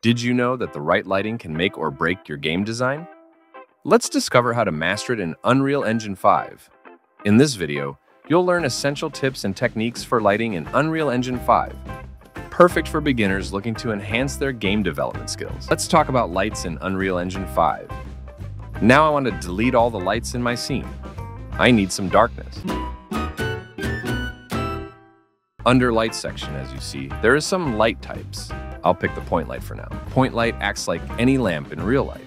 Did you know that the right lighting can make or break your game design? Let's discover how to master it in Unreal Engine 5. In this video, you'll learn essential tips and techniques for lighting in Unreal Engine 5. Perfect for beginners looking to enhance their game development skills. Let's talk about lights in Unreal Engine 5. Now I want to delete all the lights in my scene. I need some darkness. Under light section, as you see, there is some light types. I'll pick the point light for now. Point light acts like any lamp in real life.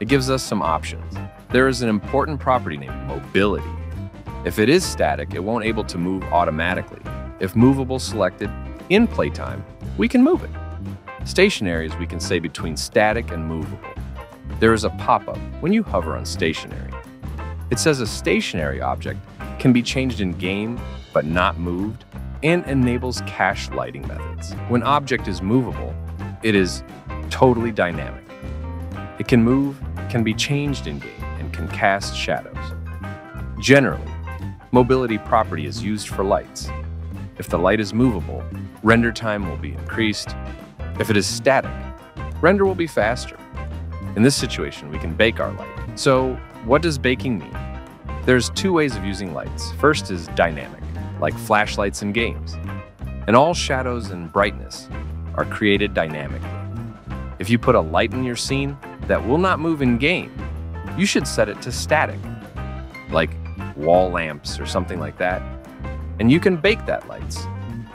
It gives us some options. There is an important property named mobility. If it is static, it won't able to move automatically. If movable selected in playtime, we can move it. Stationary is we can say between static and movable. There is a pop-up when you hover on stationary. It says a stationary object can be changed in game but not moved and enables cache lighting methods. When object is movable, it is totally dynamic. It can move, can be changed in game, and can cast shadows. Generally, mobility property is used for lights. If the light is movable, render time will be increased. If it is static, render will be faster. In this situation, we can bake our light. So what does baking mean? There's two ways of using lights. First is dynamic like flashlights and games. And all shadows and brightness are created dynamically. If you put a light in your scene that will not move in game, you should set it to static, like wall lamps or something like that. And you can bake that lights,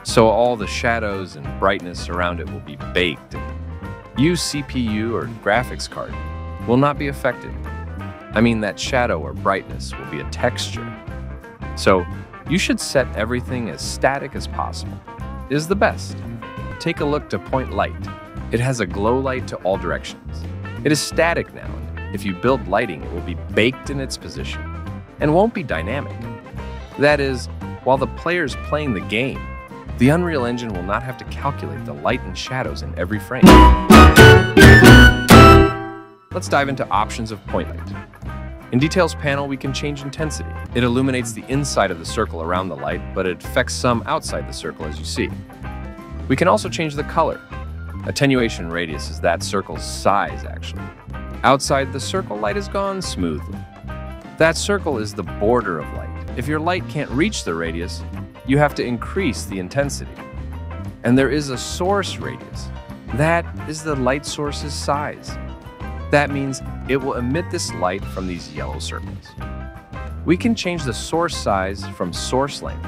so all the shadows and brightness around it will be baked. Use CPU or graphics card will not be affected. I mean that shadow or brightness will be a texture. So you should set everything as static as possible. It is the best. Take a look to point light. It has a glow light to all directions. It is static now, if you build lighting, it will be baked in its position and won't be dynamic. That is, while the player is playing the game, the Unreal Engine will not have to calculate the light and shadows in every frame. Let's dive into options of point light. In Details panel, we can change intensity. It illuminates the inside of the circle around the light, but it affects some outside the circle as you see. We can also change the color. Attenuation radius is that circle's size, actually. Outside the circle, light is gone smoothly. That circle is the border of light. If your light can't reach the radius, you have to increase the intensity. And there is a source radius. That is the light source's size. That means it will emit this light from these yellow circles. We can change the source size from source length,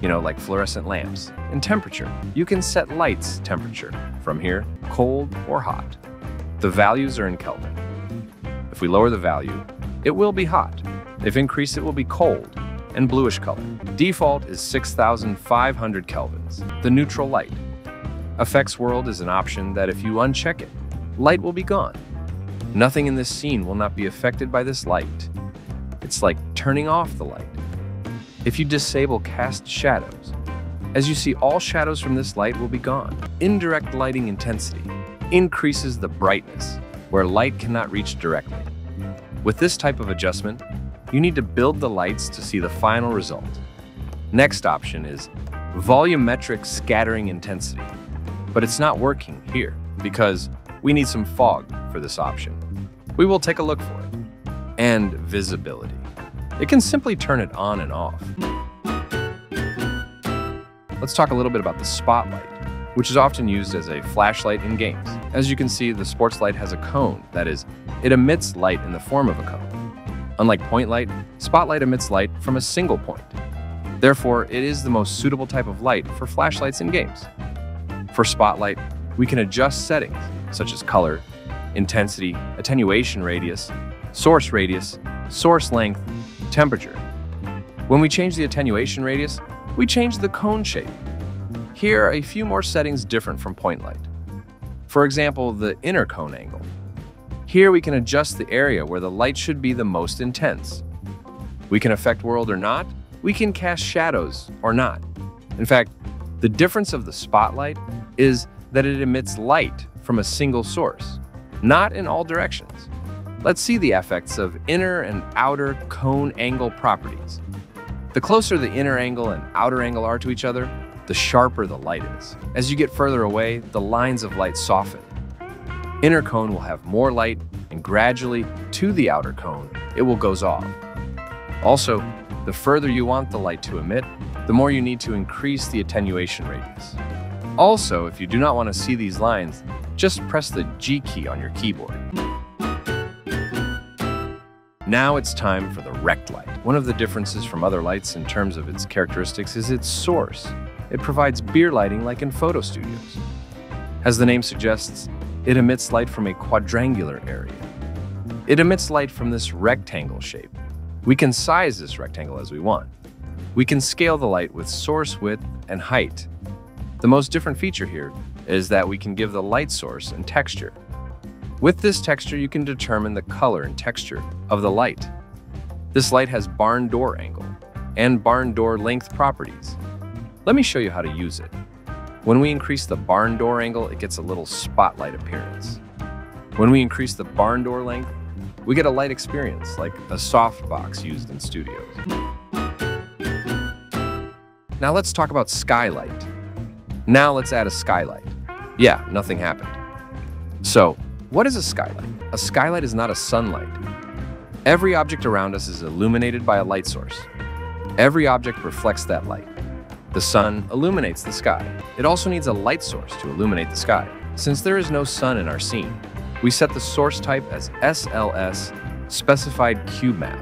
you know, like fluorescent lamps, and temperature. You can set light's temperature from here, cold or hot. The values are in Kelvin. If we lower the value, it will be hot. If increase, it will be cold and bluish color. Default is 6,500 kelvins. The neutral light. Effects world is an option that if you uncheck it, light will be gone. Nothing in this scene will not be affected by this light. It's like turning off the light. If you disable cast shadows, as you see all shadows from this light will be gone. Indirect lighting intensity increases the brightness where light cannot reach directly. With this type of adjustment, you need to build the lights to see the final result. Next option is volumetric scattering intensity, but it's not working here because we need some fog for this option. We will take a look for it. And visibility. It can simply turn it on and off. Let's talk a little bit about the spotlight, which is often used as a flashlight in games. As you can see, the spotlight has a cone, that is, it emits light in the form of a cone. Unlike point light, spotlight emits light from a single point. Therefore, it is the most suitable type of light for flashlights in games. For spotlight, we can adjust settings, such as color, intensity, attenuation radius, source radius, source length, temperature. When we change the attenuation radius, we change the cone shape. Here are a few more settings different from point light. For example, the inner cone angle. Here we can adjust the area where the light should be the most intense. We can affect world or not. We can cast shadows or not. In fact, the difference of the spotlight is that it emits light from a single source not in all directions. Let's see the effects of inner and outer cone angle properties. The closer the inner angle and outer angle are to each other, the sharper the light is. As you get further away, the lines of light soften. Inner cone will have more light, and gradually to the outer cone, it will goes off. Also, the further you want the light to emit, the more you need to increase the attenuation radius. Also, if you do not want to see these lines, just press the G key on your keyboard. Now it's time for the rect light. One of the differences from other lights in terms of its characteristics is its source. It provides beer lighting like in photo studios. As the name suggests, it emits light from a quadrangular area. It emits light from this rectangle shape. We can size this rectangle as we want. We can scale the light with source width and height. The most different feature here is that we can give the light source and texture. With this texture, you can determine the color and texture of the light. This light has barn door angle and barn door length properties. Let me show you how to use it. When we increase the barn door angle, it gets a little spotlight appearance. When we increase the barn door length, we get a light experience like a softbox used in studios. Now let's talk about skylight. Now let's add a skylight. Yeah, nothing happened. So, what is a skylight? A skylight is not a sunlight. Every object around us is illuminated by a light source. Every object reflects that light. The sun illuminates the sky. It also needs a light source to illuminate the sky. Since there is no sun in our scene, we set the source type as SLS specified cube map.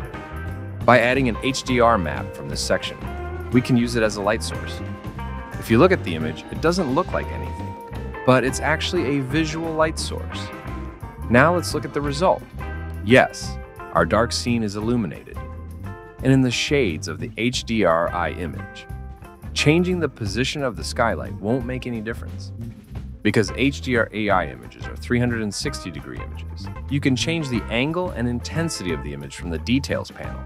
By adding an HDR map from this section, we can use it as a light source. If you look at the image, it doesn't look like anything, but it's actually a visual light source. Now let's look at the result. Yes, our dark scene is illuminated, and in the shades of the HDRI image. Changing the position of the skylight won't make any difference. Because HDRI images are 360 degree images, you can change the angle and intensity of the image from the details panel.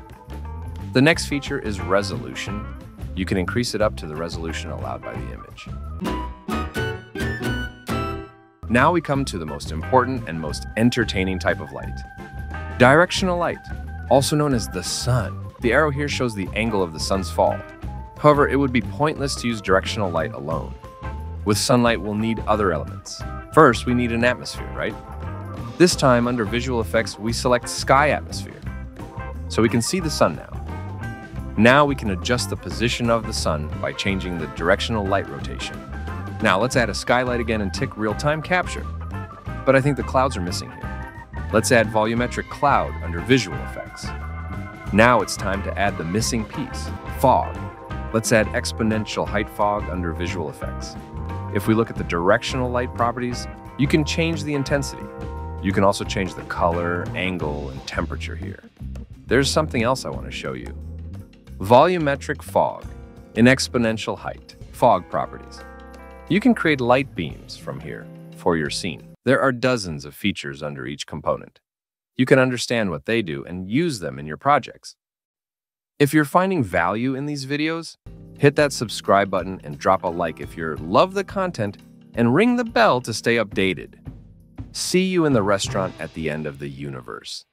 The next feature is resolution. You can increase it up to the resolution allowed by the image. Now we come to the most important and most entertaining type of light. Directional light, also known as the sun. The arrow here shows the angle of the sun's fall. However, it would be pointless to use directional light alone. With sunlight, we'll need other elements. First, we need an atmosphere, right? This time, under visual effects, we select sky atmosphere. So we can see the sun now. Now we can adjust the position of the sun by changing the directional light rotation. Now let's add a skylight again and tick real-time capture. But I think the clouds are missing here. Let's add volumetric cloud under visual effects. Now it's time to add the missing piece, fog. Let's add exponential height fog under visual effects. If we look at the directional light properties, you can change the intensity. You can also change the color, angle, and temperature here. There's something else I want to show you. Volumetric fog in exponential height, fog properties. You can create light beams from here for your scene. There are dozens of features under each component. You can understand what they do and use them in your projects. If you're finding value in these videos, hit that subscribe button and drop a like if you love the content and ring the bell to stay updated. See you in the restaurant at the end of the universe.